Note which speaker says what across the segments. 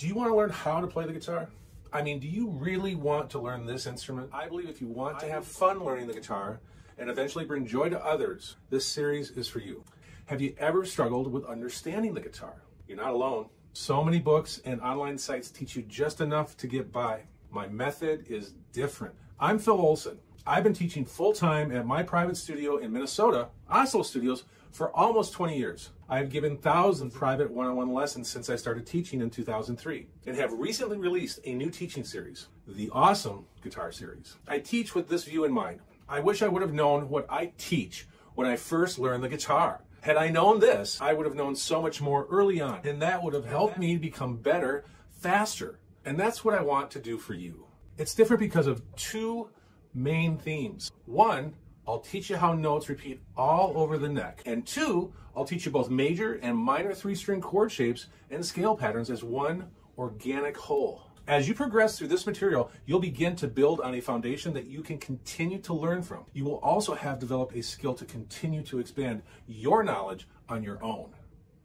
Speaker 1: Do you want to learn how to play the guitar? I mean, do you really want to learn this instrument? I believe if you want to have fun learning the guitar and eventually bring joy to others, this series is for you. Have you ever struggled with understanding the guitar? You're not alone. So many books and online sites teach you just enough to get by. My method is different. I'm Phil Olson. I've been teaching full time at my private studio in Minnesota, Oslo Studios, for almost 20 years. I have given thousands private one on one lessons since I started teaching in 2003 and have recently released a new teaching series, the Awesome Guitar Series. I teach with this view in mind. I wish I would have known what I teach when I first learned the guitar. Had I known this, I would have known so much more early on, and that would have helped me become better faster. And that's what I want to do for you. It's different because of two main themes. One, I'll teach you how notes repeat all over the neck. And two, I'll teach you both major and minor three string chord shapes and scale patterns as one organic whole. As you progress through this material, you'll begin to build on a foundation that you can continue to learn from. You will also have developed a skill to continue to expand your knowledge on your own.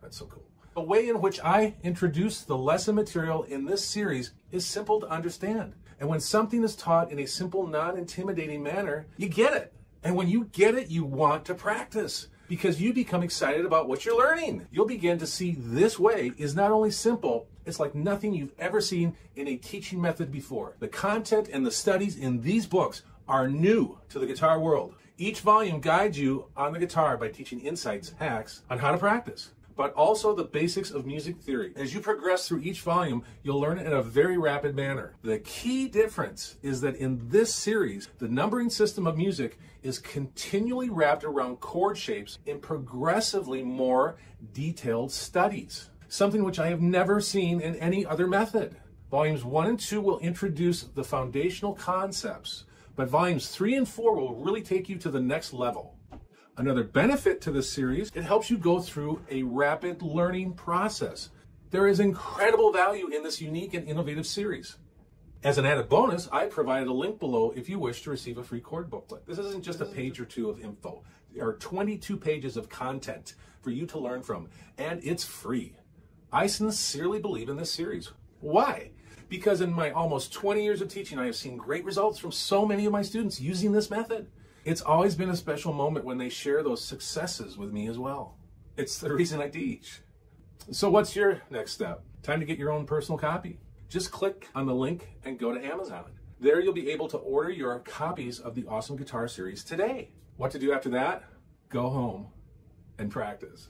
Speaker 1: That's so cool. The way in which I introduce the lesson material in this series is simple to understand. And when something is taught in a simple, non intimidating manner, you get it. And when you get it, you want to practice because you become excited about what you're learning. You'll begin to see this way is not only simple, it's like nothing you've ever seen in a teaching method before. The content and the studies in these books are new to the guitar world. Each volume guides you on the guitar by teaching insights, hacks on how to practice but also the basics of music theory. As you progress through each volume, you'll learn it in a very rapid manner. The key difference is that in this series, the numbering system of music is continually wrapped around chord shapes in progressively more detailed studies, something which I have never seen in any other method. Volumes 1 and 2 will introduce the foundational concepts, but volumes 3 and 4 will really take you to the next level. Another benefit to this series, it helps you go through a rapid learning process. There is incredible value in this unique and innovative series. As an added bonus, I provided a link below if you wish to receive a free chord booklet. This isn't just a page or two of info. There are 22 pages of content for you to learn from, and it's free. I sincerely believe in this series. Why? Because in my almost 20 years of teaching, I have seen great results from so many of my students using this method. It's always been a special moment when they share those successes with me as well. It's the reason I teach. So what's your next step? Time to get your own personal copy. Just click on the link and go to Amazon. There you'll be able to order your copies of the Awesome Guitar Series today. What to do after that? Go home and practice.